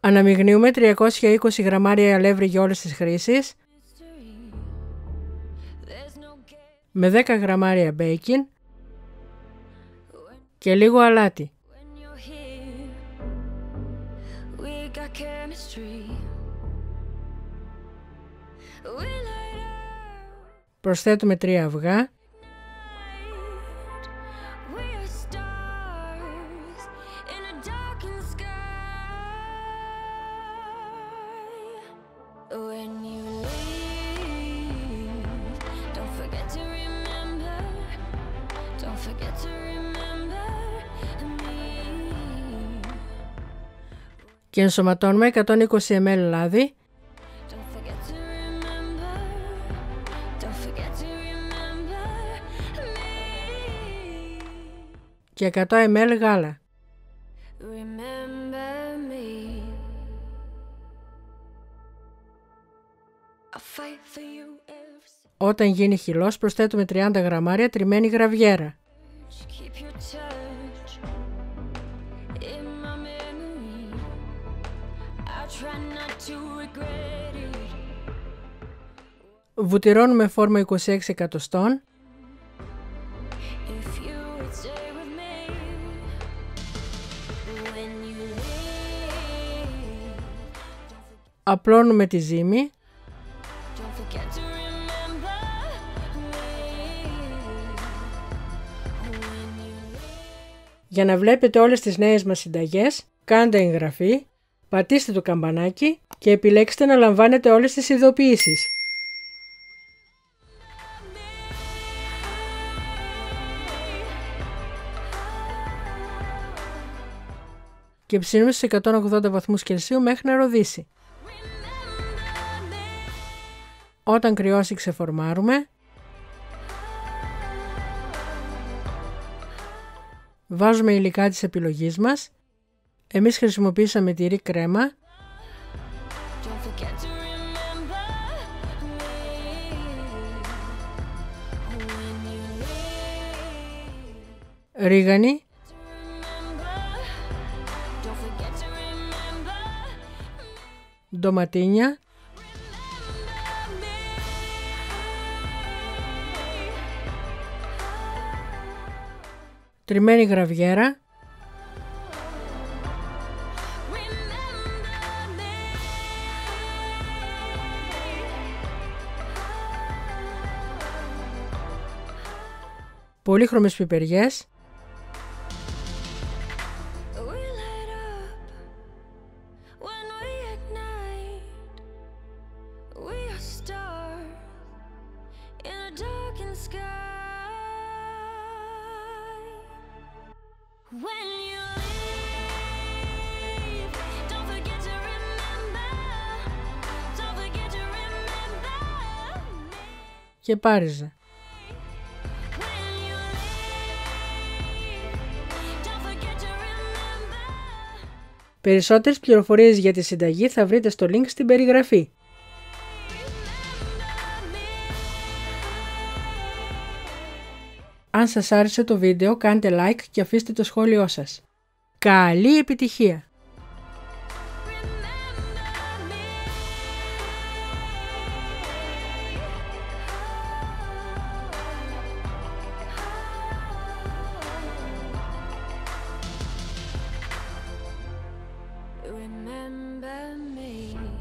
Αναμειγνύουμε 320 γραμμάρια αλεύρι για όλες τις χρήσεις Mystery. There's no game με 10 γραμμάρια μπέικιν και λίγο αλάτι. when you're here. We got chemistry. We light up. Προσθέτουμε 3 αυγά και ενσωματώνουμε 120 ml λάδι Don't forget to remember. Don't forget to remember me. και 100 ml γάλα. Remember me. I'll fight for you every Όταν γίνει χυλός προσθέτουμε 30 γραμμάρια τριμμένη γραβιέρα. With me when you leave. απλώνουμε τη ζύμη Don't forget to remember me when you Για να βλέπετε όλες τις νέες μας συνταγές, κάντε εγγραφή, πατήστε το καμπανάκι και επιλέξτε να λαμβάνετε όλες τις ειδοποιήσεις. Και ψήνουμε στους 180 βαθμούς Κελσίου μέχρι να ροδίσει. Όταν κρυώσει ξεφορμάρουμε. Βάζουμε υλικά της επιλογής μας. Εμείς χρησιμοποιήσαμε τη κρέμα, ρίγανη, ντοματίνια, τριμμένη γραβιέρα. Πολύ χρωμες πιπεριές και πάριζα. Περισσότερες πληροφορίες για τη συνταγή θα βρείτε στο link στην περιγραφή. Αν σας άρεσε το βίντεο κάντε like και αφήστε το σχόλιο σας. Καλή επιτυχία! Remember me.